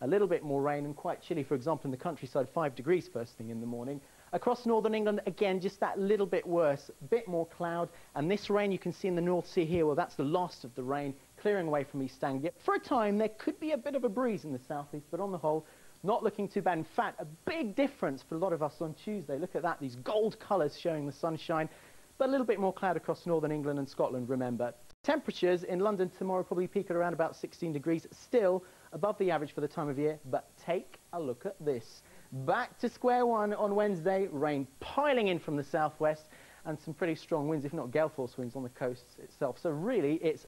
a little bit more rain and quite chilly, for example, in the countryside, five degrees first thing in the morning. Across northern England, again, just that little bit worse, bit more cloud. And this rain you can see in the North Sea here, well, that's the last of the rain, clearing away from East Anglia. For a time, there could be a bit of a breeze in the southeast, but on the whole, not looking too bad. In fact, a big difference for a lot of us on Tuesday. Look at that, these gold colours showing the sunshine, but a little bit more cloud across northern England and Scotland, remember. Temperatures in London tomorrow probably peak at around about 16 degrees, still above the average for the time of year, but take a look at this. Back to square one on Wednesday, rain piling in from the southwest and some pretty strong winds, if not gale force winds on the coast itself. So really, it's